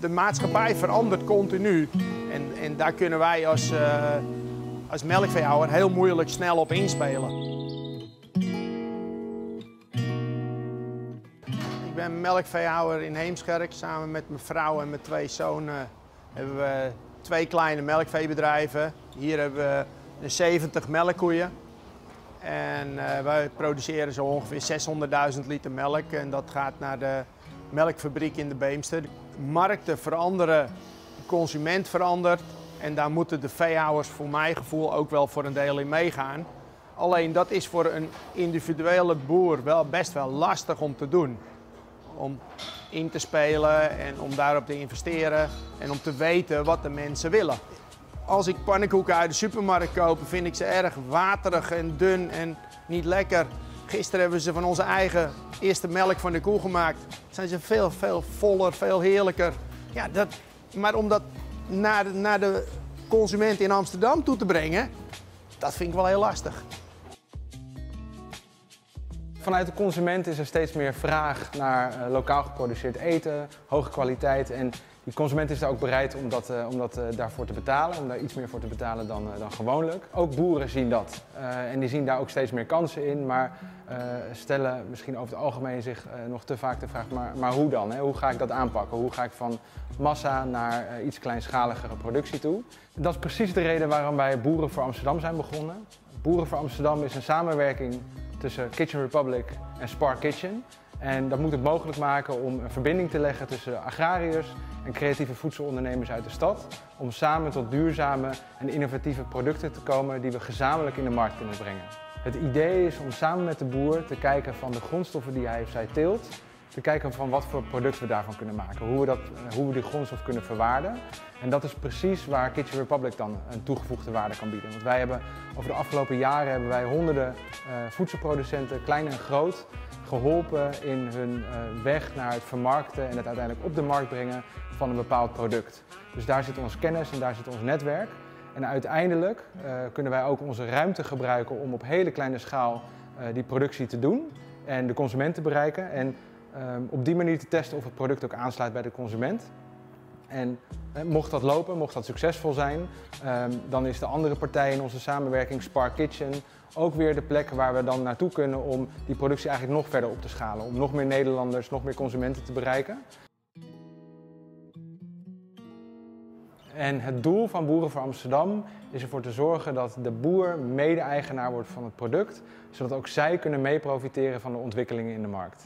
de maatschappij verandert continu. En, en daar kunnen wij als, uh, als melkveehouder heel moeilijk snel op inspelen. Ik ben melkveehouder in Heemskerk. Samen met mijn vrouw en mijn twee zonen hebben we twee kleine melkveebedrijven. Hier hebben we 70 melkkoeien. En uh, wij produceren zo ongeveer 600.000 liter melk. En dat gaat naar de melkfabriek in de Beemster. Markten veranderen, de consument verandert. En daar moeten de veehouders voor mijn gevoel ook wel voor een deel in meegaan. Alleen dat is voor een individuele boer wel best wel lastig om te doen. Om in te spelen en om daarop te investeren en om te weten wat de mensen willen. Als ik pannenkoeken uit de supermarkt koop, vind ik ze erg waterig en dun en niet lekker. Gisteren hebben we ze van onze eigen eerste melk van de koe gemaakt. Zijn ze veel, veel voller, veel heerlijker. Ja, dat, maar om dat naar de, naar de consument in Amsterdam toe te brengen, dat vind ik wel heel lastig. Vanuit de consument is er steeds meer vraag naar uh, lokaal geproduceerd eten, hoge kwaliteit. En die consument is daar ook bereid om, dat, uh, om dat, uh, daarvoor te betalen, om daar iets meer voor te betalen dan, dan gewoonlijk. Ook boeren zien dat en die zien daar ook steeds meer kansen in, maar stellen misschien over het algemeen zich nog te vaak de vraag, maar, maar hoe dan? Hè? Hoe ga ik dat aanpakken? Hoe ga ik van massa naar iets kleinschaligere productie toe? Dat is precies de reden waarom wij Boeren voor Amsterdam zijn begonnen. Boeren voor Amsterdam is een samenwerking tussen Kitchen Republic en Spark Kitchen. En dat moet het mogelijk maken om een verbinding te leggen tussen agrariërs en creatieve voedselondernemers uit de stad. Om samen tot duurzame en innovatieve producten te komen die we gezamenlijk in de markt kunnen brengen. Het idee is om samen met de boer te kijken van de grondstoffen die hij of zij teelt, te kijken van wat voor product we daarvan kunnen maken, hoe we, dat, hoe we die grondstof kunnen verwaarden. En dat is precies waar Kitchen Republic dan een toegevoegde waarde kan bieden. Want wij hebben over de afgelopen jaren hebben wij honderden voedselproducenten, klein en groot, geholpen in hun uh, weg naar het vermarkten en het uiteindelijk op de markt brengen van een bepaald product. Dus daar zit ons kennis en daar zit ons netwerk. En uiteindelijk uh, kunnen wij ook onze ruimte gebruiken om op hele kleine schaal die productie te doen en de consument te bereiken. En um, op die manier te testen of het product ook aansluit bij de consument. En eh, mocht dat lopen, mocht dat succesvol zijn, um, dan is de andere partij in onze samenwerking, Spark Kitchen, ook weer de plek waar we dan naartoe kunnen om die productie eigenlijk nog verder op te schalen. Om nog meer Nederlanders, nog meer consumenten te bereiken. En het doel van Boeren voor Amsterdam is ervoor te zorgen dat de boer mede-eigenaar wordt van het product, zodat ook zij kunnen mee profiteren van de ontwikkelingen in de markt.